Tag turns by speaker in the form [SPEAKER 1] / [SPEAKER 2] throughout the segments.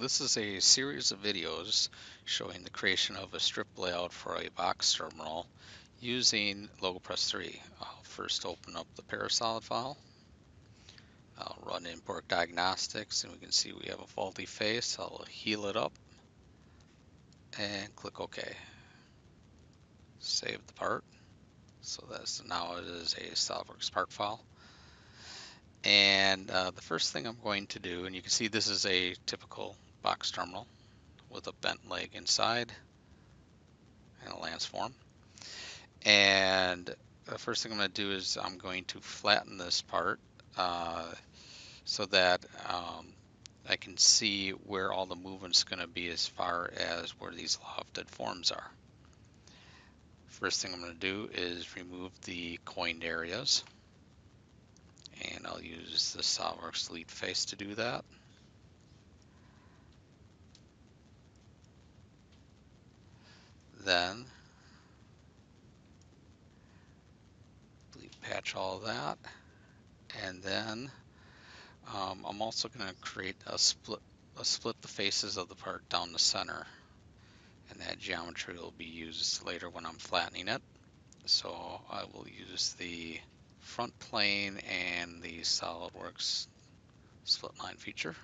[SPEAKER 1] this is a series of videos showing the creation of a strip layout for a box terminal using LogoPress 3. I'll first open up the Parasolid file. I'll run import diagnostics and we can see we have a faulty face. I'll heal it up and click OK. Save the part. So that's now it is a SOLIDWORKS part file. And uh, the first thing I'm going to do, and you can see this is a typical box terminal with a bent leg inside and a lance form. And the first thing I'm going to do is I'm going to flatten this part uh, so that um, I can see where all the movement's going to be as far as where these lofted forms are. First thing I'm going to do is remove the coined areas and I'll use the SOLIDWORKS Delete Face to do that. Then. Patch all that. And then um, I'm also going to create a split a split the faces of the part down the center. And that geometry will be used later when I'm flattening it. So I will use the front plane and the SOLIDWORKS split line feature.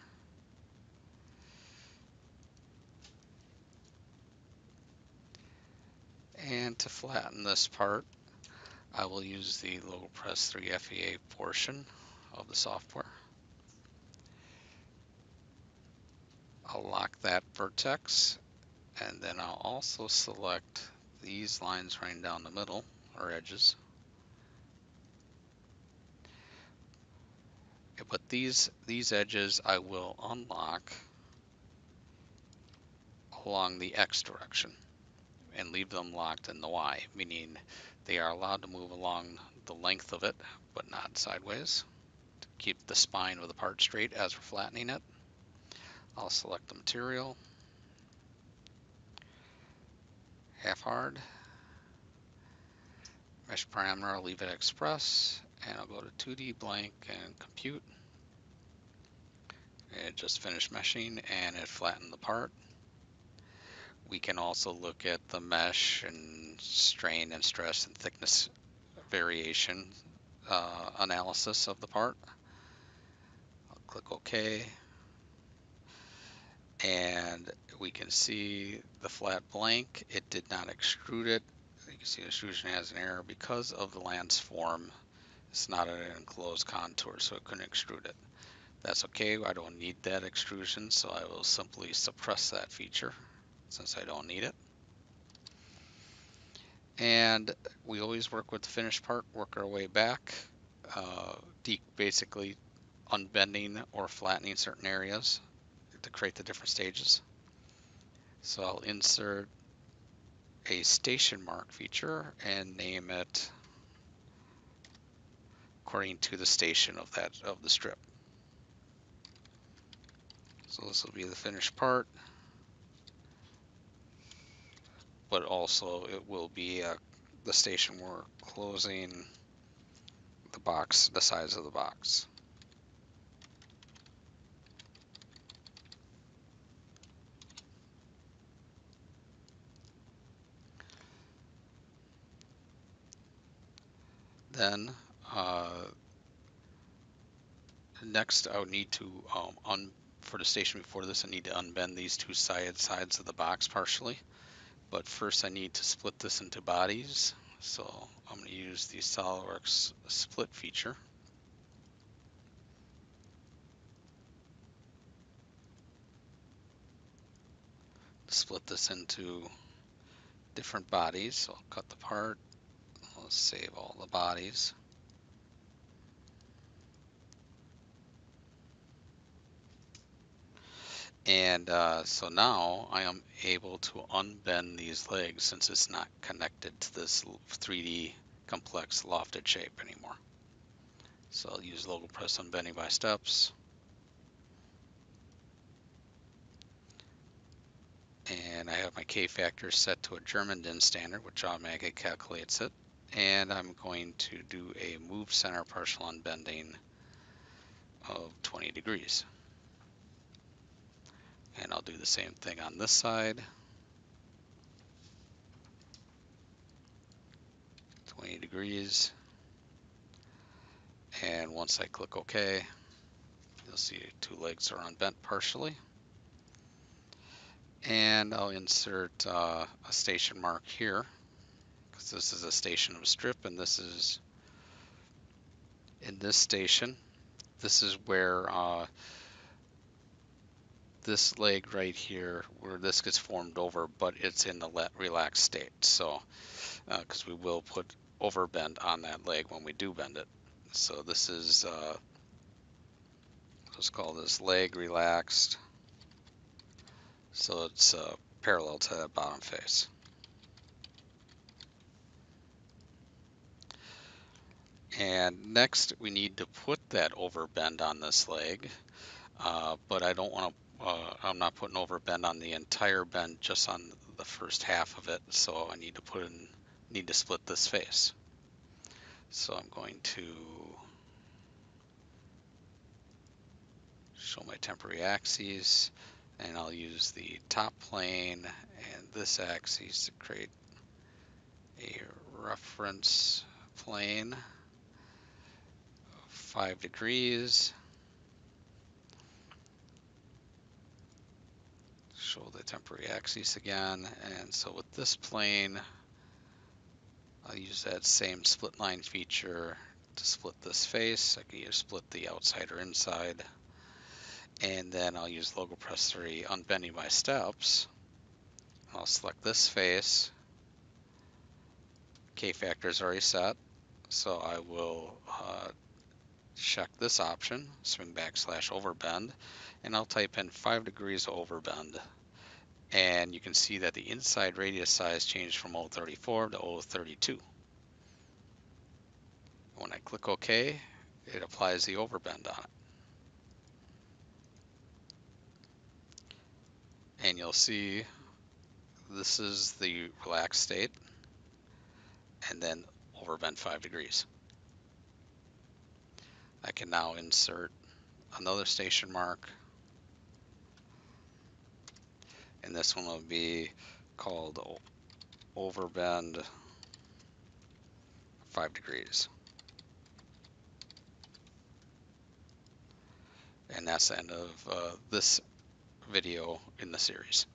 [SPEAKER 1] And to flatten this part, I will use the LogoPress 3 FEA portion of the software. I'll lock that vertex and then I'll also select these lines running down the middle or edges but these these edges I will unlock along the X direction and leave them locked in the Y, meaning they are allowed to move along the length of it, but not sideways. To keep the spine of the part straight as we're flattening it, I'll select the material, half hard, mesh parameter, I'll leave it express, and I'll go to 2D blank and compute. It just finished meshing and it flattened the part. We can also look at the mesh and strain and stress and thickness variation uh, analysis of the part. I'll click OK. And we can see the flat blank. It did not extrude it. You can see the extrusion has an error because of the lance form. It's not an enclosed contour, so it couldn't extrude it. That's okay, I don't need that extrusion, so I will simply suppress that feature since I don't need it. And we always work with the finished part, work our way back, uh, basically unbending or flattening certain areas to create the different stages. So I'll insert a station mark feature and name it according to the station of that of the strip. So this will be the finished part. But also it will be uh, the station we're closing the box, the size of the box. Then uh, next I would need to um, un for the station before this, I need to unbend these two side sides of the box partially. But first I need to split this into bodies. So I'm going to use the SOLIDWORKS split feature. Split this into different bodies. So I'll cut the part. Let's save all the bodies. And uh, so now I am able to unbend these legs since it's not connected to this 3D complex lofted shape anymore. So I'll use LogoPress unbending by steps. And I have my K factor set to a German DIN standard, which automatically calculates it. And I'm going to do a move center partial unbending of 20 degrees. Do the same thing on this side. 20 degrees. And once I click OK, you'll see two legs are unbent partially. And I'll insert uh, a station mark here because this is a station of a strip and this is in this station. This is where uh, this leg right here, where this gets formed over, but it's in the relaxed state. So, because uh, we will put overbend on that leg when we do bend it. So this is, uh, let's call this leg relaxed. So it's uh, parallel to that bottom face. And next we need to put that overbend on this leg, uh, but I don't want to, uh, I'm not putting overbend on the entire bend, just on the first half of it. So I need to put in, need to split this face. So I'm going to show my temporary axes and I'll use the top plane and this axis to create a reference plane five degrees. Show the temporary axis again. And so with this plane, I'll use that same split line feature to split this face. I can either split the outside or inside. And then I'll use LogoPress 3 unbending my steps. I'll select this face. K factor is already set. So I will uh, check this option, springback slash overbend, and I'll type in 5 degrees overbend. And you can see that the inside radius size changed from 034 to 032. When I click OK, it applies the overbend on it. And you'll see this is the relaxed state and then overbend 5 degrees. I can now insert another station mark. And this one will be called overbend 5 degrees. And that's the end of uh, this video in the series.